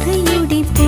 特有的风